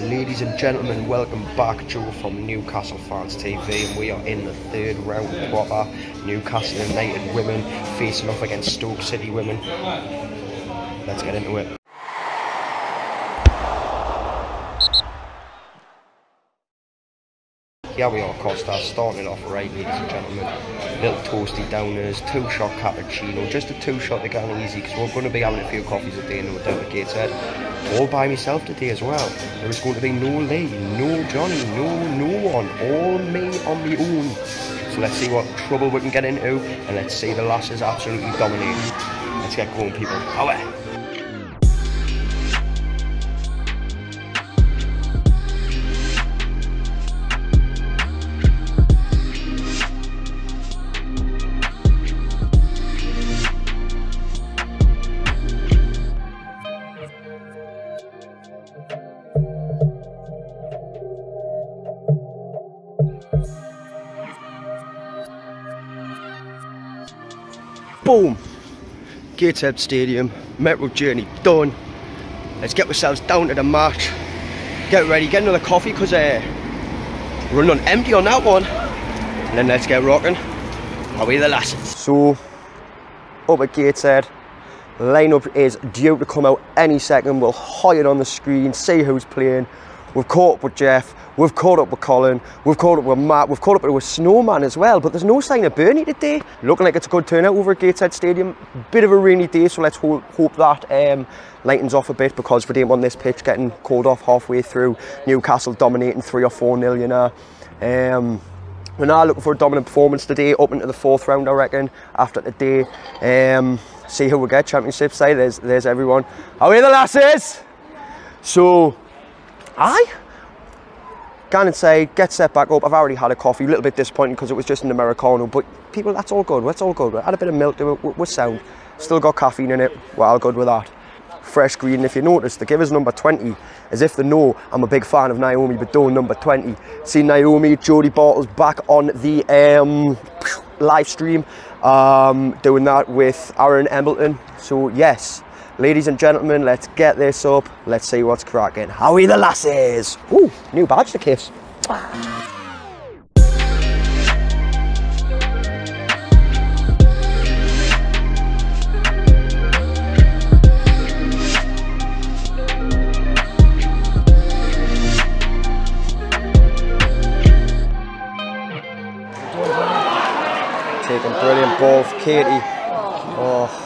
Ladies and gentlemen, welcome back. Joe from Newcastle Fans TV, and we are in the third round proper. Newcastle United women facing off against Stoke City women. Let's get into it. Here we are, Costa, starting off right, ladies and gentlemen. Little toasty downers, two shot cappuccino, just a two shot to get on easy because we're going to be having a few coffees a day, doubt, at Gateshead. All by myself today as well. There is going to be no Lee, no Johnny, no no one, all me on my own. So let's see what trouble we can get into and let's see the lasses absolutely dominate. Let's get going, people. Away. Boom! Gateshead Stadium, metro journey done. Let's get ourselves down to the match. Get ready, get another coffee because uh, we're running on empty on that one. And then let's get rocking. Away the lasses. So, up at Gateshead, lineup is due to come out any second. We'll hide it on the screen, see who's playing. We've caught up with Jeff, we've caught up with Colin, we've caught up with Matt, we've caught up with Snowman as well, but there's no sign of Bernie today. Looking like it's a good turnout over at Gateshead Stadium. Bit of a rainy day, so let's ho hope that um, lightens off a bit because we didn't want this pitch getting called off halfway through. Newcastle dominating 3 or 4 nil, you know. Um, we're now looking for a dominant performance today, up into the fourth round, I reckon, after the day. Um, see who we get, championship side, there's, there's everyone. Away the lasses! So, Aye. Can and say, get set back up. I've already had a coffee, a little bit disappointing because it was just an Americano, but people, that's all good. That's all good. I had a bit of milk to it, we're sound. Still got caffeine in it, we're all good with that. Fresh green, if you notice, the give us number 20, as if they know I'm a big fan of Naomi Badone, number 20. See Naomi, Jodie Bartles back on the um, live stream, um, doing that with Aaron Embleton. So yes, Ladies and gentlemen, let's get this up. Let's see what's cracking. Howie the lasses. Ooh, new badge to kiss. Taking brilliant ball for Katie. Oh.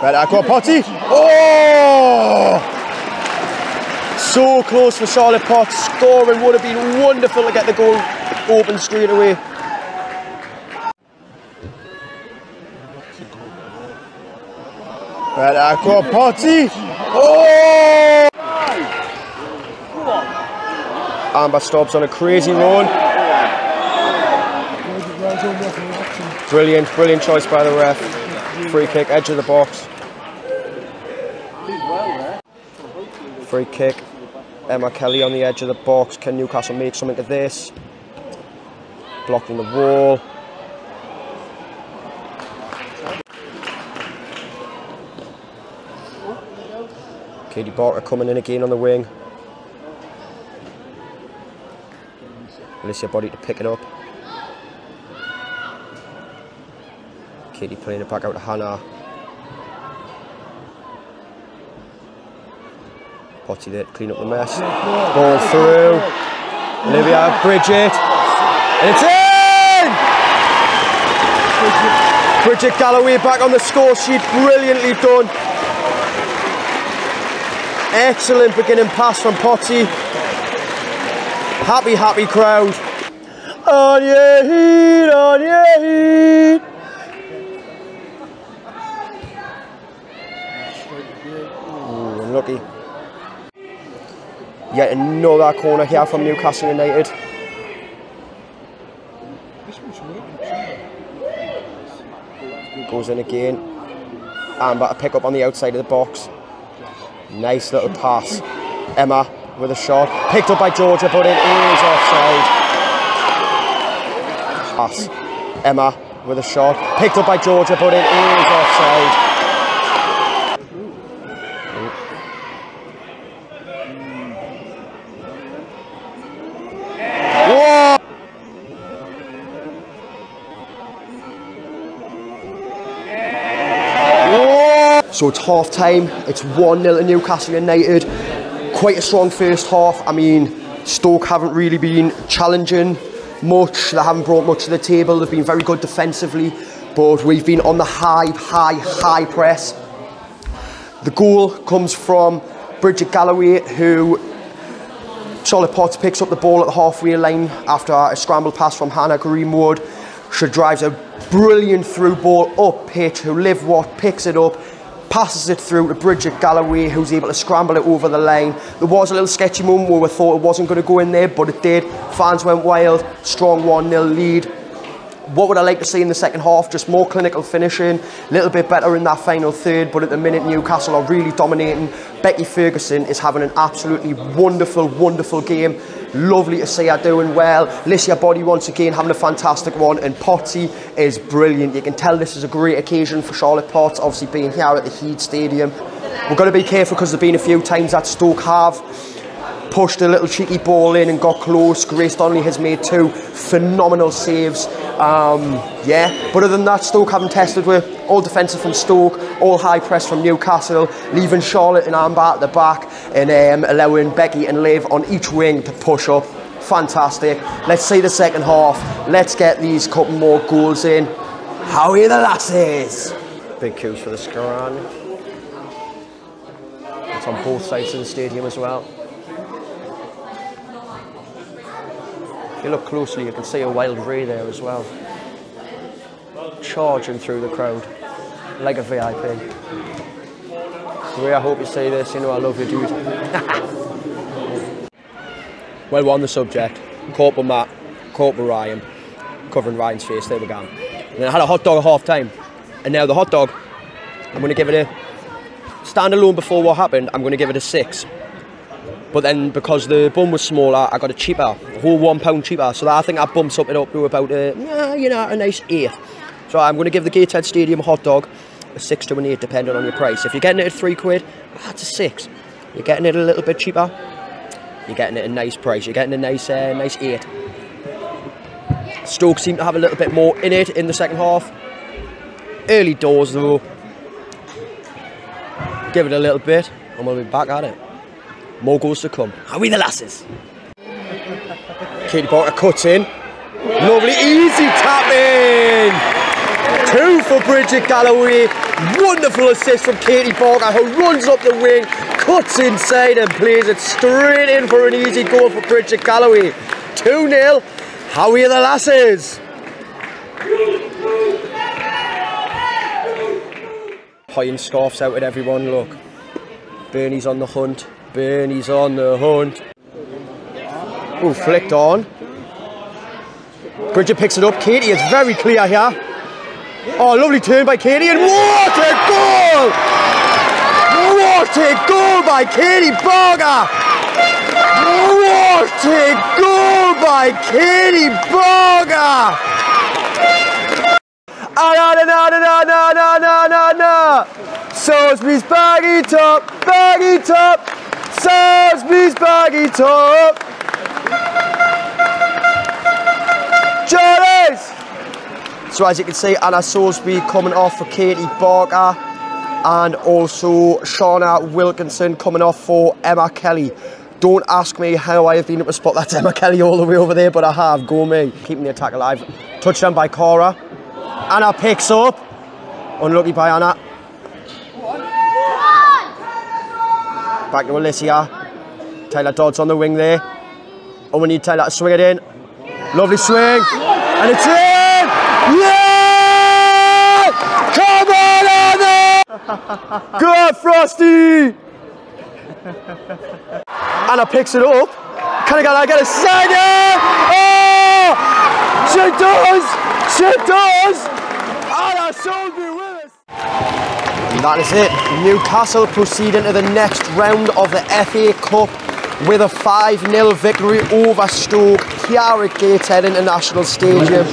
Better, uh, go on, Potty. Oh! So close for Charlotte Potts. Scoring would have been wonderful to get the goal open straight away. But Aqua uh, Potty. Oh! Amber stops on a crazy run. Brilliant, brilliant choice by the ref. Free kick, edge of the box. Free kick. Emma Kelly on the edge of the box. Can Newcastle make something of this? Blocking the wall. Katie Barker coming in again on the wing. Alicia Body to pick it up. Katie playing it back out to Hannah. There to clean up the mess. Ball through. Olivia, Bridget. And it's in! Bridget Galloway back on the score sheet. Brilliantly done. Excellent beginning pass from Potty. Happy, happy crowd. On your heat, on your heat. Ooh, unlucky. Yet another corner here from Newcastle United. Goes in again. Amber to pick up on the outside of the box. Nice little pass. Emma with a shot. Picked up by Georgia, but it is offside. Pass. Emma with a shot. Picked up by Georgia, but it is offside. So it's half time, it's 1 0 to Newcastle United. Quite a strong first half. I mean, Stoke haven't really been challenging much, they haven't brought much to the table, they've been very good defensively, but we've been on the high, high, high press. The goal comes from Bridget Galloway, who Charlotte Potts picks up the ball at the halfway line after a scramble pass from Hannah Greenwood. She drives a brilliant through ball up pitch, who Liv Watt picks it up, passes it through to Bridget Galloway, who's able to scramble it over the line. There was a little sketchy moment where we thought it wasn't going to go in there, but it did. Fans went wild, strong 1-0 lead. What would I like to see in the second half? Just more clinical finishing, a little bit better in that final third, but at the minute Newcastle are really dominating. Becky Ferguson is having an absolutely wonderful, wonderful game. Lovely to see her doing well. Licia Body once again having a fantastic one, and Potty is brilliant. You can tell this is a great occasion for Charlotte Potts, obviously being here at the Heed Stadium. We've got to be careful because there've been a few times that Stoke have pushed a little cheeky ball in and got close. Grace Donnelly has made two phenomenal saves. Um, yeah, but other than that, Stoke haven't tested with all defensive from Stoke, all high press from Newcastle, leaving Charlotte and Amber at the back and um, allowing Becky and Liv on each wing to push up. Fantastic. Let's see the second half. Let's get these couple more goals in. How are the lasses? Big cues for the Scaran. It's on both sides of the stadium as well. If you look closely, you can see a wild ray there as well. Charging through the crowd like a VIP. Ray, I hope you see this. You know I love you, dude. well, we're on the subject. Corporal Matt, Corporal Ryan, covering Ryan's face. There we go. And then I had a hot dog at half time. And now the hot dog, I'm going to give it a standalone before what happened. I'm going to give it a six. But then because the bun was smaller, I got a cheaper, a whole one pound cheaper. So that, I think that bumps up it up to about a, you know, a nice eight. So I'm going to give the Gateshead Stadium hot dog a six to an eight, depending on your price. If you're getting it at three quid, that's a six. You're getting it a little bit cheaper. You're getting it a nice price. You're getting a nice, uh, nice eight. Stoke seem to have a little bit more in it in the second half. Early doors though. Give it a little bit, and we'll be back at it. More goals to come. Are we the lasses? Katie Barker cuts in. Lovely, easy tap in. Two for Bridget Galloway. Wonderful assist from Katie Barker, who runs up the wing, cuts inside and plays it straight in for an easy goal for Bridget Galloway. 2 0. How are the lasses? Hoying scarfs out at everyone, look. Bernie's on the hunt. Bernie's on the hunt. Oh, flicked on. Bridget picks it up. Katie is very clear here. Oh, lovely turn by Katie, and what a goal! What a goal by Katie Barker! What a goal by Katie Barker! Ah, na, na, na, na, na, na, na, na. Soulsby's baggy top, baggy top, Soulsby's baggy top. Charlies! So as you can see, Anna Soulsby coming off for Katie Barker and also Shauna Wilkinson coming off for Emma Kelly. Don't ask me how I have been able to spot that Emma Kelly all the way over there, but I have. Go me. Keeping the attack alive. Touchdown by Cora. Anna picks up. Unlucky by Anna. Back to Alicia. Taylor Dodds on the wing there. And we need Taylor to swing it in. Lovely swing. And it's in! Yeah! Come on, Anna! Good, Frosty! Anna picks it up. Can I get, I get a second? Oh! She does! She does! Anna Soulsby with us! And that is it. Newcastle proceed into the next round of the FA Cup with a 5-0 victory over Stoke here at Gateshead International Stadium.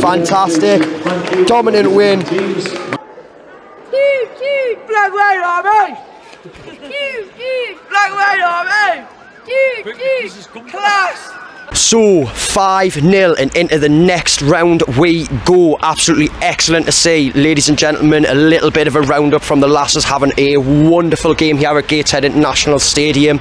Fantastic. Dominant win. Black White Army! Huge, huge Black White Army! Huge, huge class! So 5-0 and into the next round we go. Absolutely excellent to see. Ladies and gentlemen, a little bit of a roundup from the lasses having a wonderful game here at Gateshead International Stadium.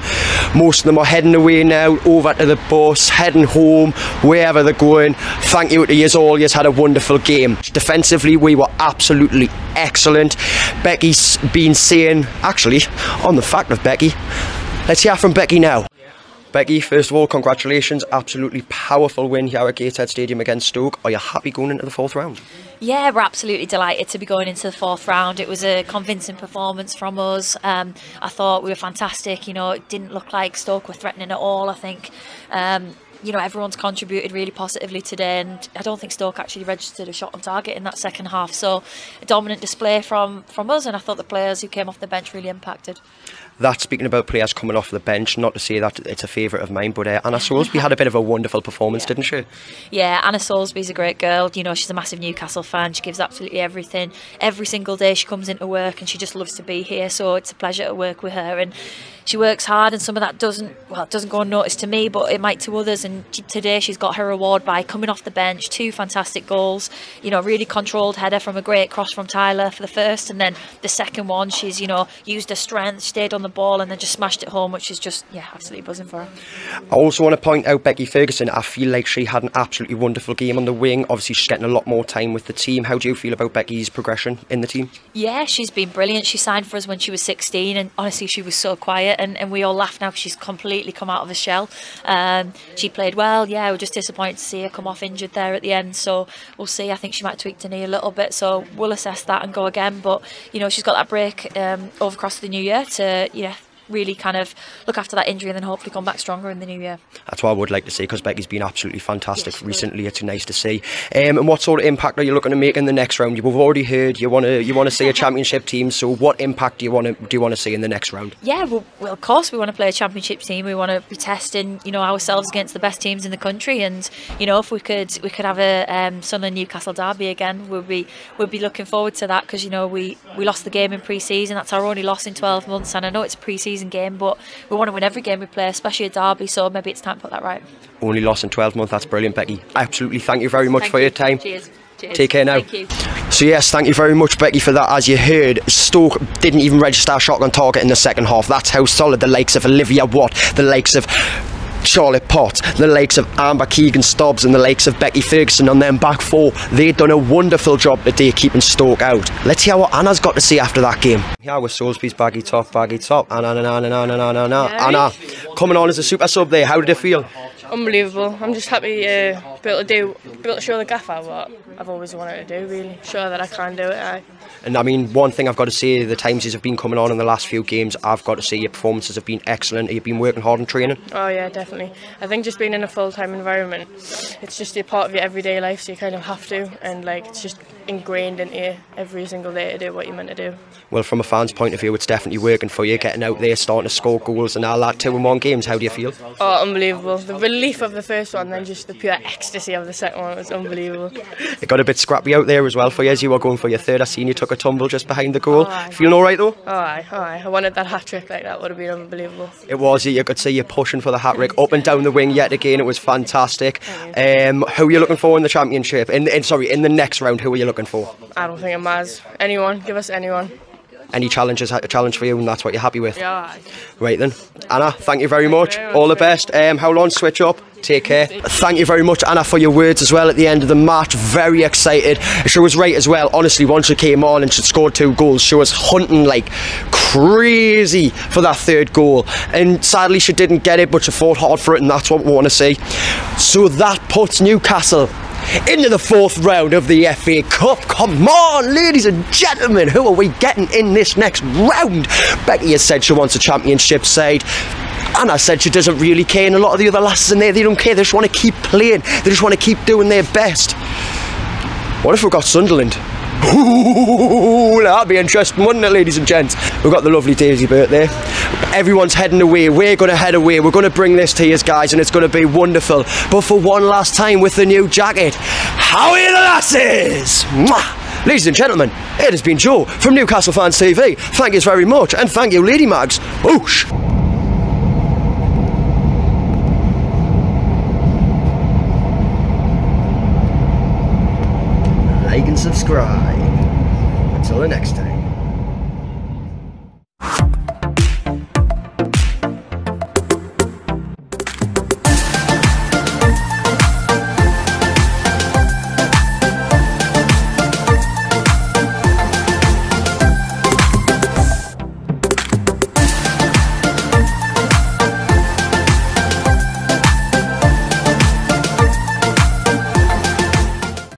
Most of them are heading away now over to the bus, heading home, wherever they're going. Thank you to you all. You had a wonderful game. Defensively, we were absolutely excellent. Becky's been saying, actually, on the fact of Becky, let's hear from Becky now. Becky, first of all, congratulations. Absolutely powerful win here at Gateshead Stadium against Stoke. Are you happy going into the fourth round? Yeah, we're absolutely delighted to be going into the fourth round. It was a convincing performance from us. Um, I thought we were fantastic. You know, it didn't look like Stoke were threatening at all. I think. Um, you know, everyone's contributed really positively today, and I don't think Stoke actually registered a shot on target in that second half. So, a dominant display from from us, and I thought the players who came off the bench really impacted. That speaking about players coming off the bench, not to say that it's a favourite of mine, but uh, Anna Soulsby had a bit of a wonderful performance, Yeah. didn't she? Yeah, Anna Soulsby's a great girl. You know, she's a massive Newcastle fan. She gives absolutely everything. Every single day she comes into work and she just loves to be here. So it's a pleasure to work with her. And she works hard, and some of that doesn't well, it doesn't go unnoticed to me, but it might to others. And today she's got her reward by coming off the bench, two fantastic goals. You know, really controlled header from a great cross from Tyler for the first, and then the second one, she's you know used her strength, stayed on the ball, and then just smashed it home, which is just yeah, absolutely buzzing for her. I also want to point out Becky Ferguson. I feel like she had an absolutely wonderful game on the wing. Obviously, she's getting a lot more time with the team. How do you feel about Becky's progression in the team? Yeah, she's been brilliant. She signed for us when she was 16, and honestly, she was so quiet, and, and we all laugh now 'cause she's completely come out of her shell. Um, she played well. Yeah, we're just disappointed to see her come off injured there at the end. So we'll see. I think she might tweak her knee a little bit. So we'll assess that and go again. But you know, she's got that break um, over across the new year to yeah really kind of look after that injury and then hopefully come back stronger in the new year. That's what I would like to see because Becky's been absolutely fantastic Yes, recently. It's nice to see. Um, and what sort of impact are you looking to make in the next round? You've already heard you want to you want to see a championship team. So what impact do you want to do you want to see in the next round? Yeah, well, well, of course we want to play a championship team. We want to be testing, you know, ourselves against the best teams in the country. And you know, if we could, we could have a um, Sunderland Newcastle derby again. We'll be, we'll be looking forward to that because you know we we lost the game in pre-season. That's our only loss in 12 months. And I know it's a pre-season game, but we want to win every game we play, especially a derby. So maybe it's time to put that right. Only lost in 12 months. That's brilliant, Becky. Absolutely. Thank you very much Thank for you. your time. Cheers. Cheers. Take care now. Thank you. So yes, thank you very much, Becky, for that. As you heard, Stoke didn't even register a shot on target in the second half. That's how solid the likes of Olivia Watt, the likes of Charlotte Potts, the likes of Amber Keegan Stubbs, and the likes of Becky Ferguson on them back four. They've done a wonderful job today keeping Stoke out. Let's hear what Anna's got to say after that game. Yeah, with Soulsby's baggy top, baggy top. Anna, Anna, Anna, Anna, Anna, Anna, Anna. Coming on as a super sub there, how did it feel? Unbelievable. I'm just happy uh, to be able to do, be able to show the gaffer what I've always wanted to do. Really, show that I can do it. Aye. And I mean, one thing I've got to say, the times you've been coming on in the last few games, I've got to say your performances have been excellent. You've been working hard in training. Oh yeah, definitely. I think just being in a full-time environment, it's just a part of your everyday life, so you kind of have to, and like it's just ingrained into you every single day to do what you're meant to do. Well, from a fan's point of view, it's definitely working for you, getting out there, starting to score goals and all that. Two and one games, how do you feel? Oh, unbelievable! The relief of the first one, then just the pure ecstasy of the second one was unbelievable. It got a bit scrappy out there as well for you as you were going for your third. I seen you took a tumble just behind the goal. Aye. Feeling all right though? Oh, aye, oh, aye. I wanted that hat trick like that would have been unbelievable. It was. You could see you pushing for the hat trick up and down the wing yet again. It was fantastic. Um, who are you looking for in the championship? In, in sorry, in the next round, who are you looking for? I don't think it matters. Anyone, give us anyone. Any challenges? A challenge for you, and that's what you're happy with. Yeah. Right then, Anna, thank you very much. very much. All the best. Um, how long? Switch up. Take care. Thank you very much, Anna, for your words as well at the end of the match. Very excited. She was right as well. Honestly, once she came on and she scored two goals, she was hunting like crazy for that third goal. And sadly, she didn't get it, but she fought hard for it, and that's what we want to see. So that puts Newcastle into the fourth round of the FA Cup. Come on, ladies and gentlemen, who are we getting in this next round? Becky has said she wants a championship side. Anna said she doesn't really care, and a lot of the other lasses in there, they don't care. They just want to keep playing. They just want to keep doing their best. What if we've got Sunderland? Ooh, that'd be interesting, wouldn't it, ladies and gents? We've got the lovely Daisy birthday. Everyone's heading away. We're going to head away. We're going to bring this to you guys, and it's going to be wonderful. But for one last time with the new jacket, how are you, the lasses? Mwah! Ladies and gentlemen, it has been Joe from Newcastle Fans TV. Thank you very much, and thank you, Lady Mags. Whoosh! Like and subscribe. Until the next time.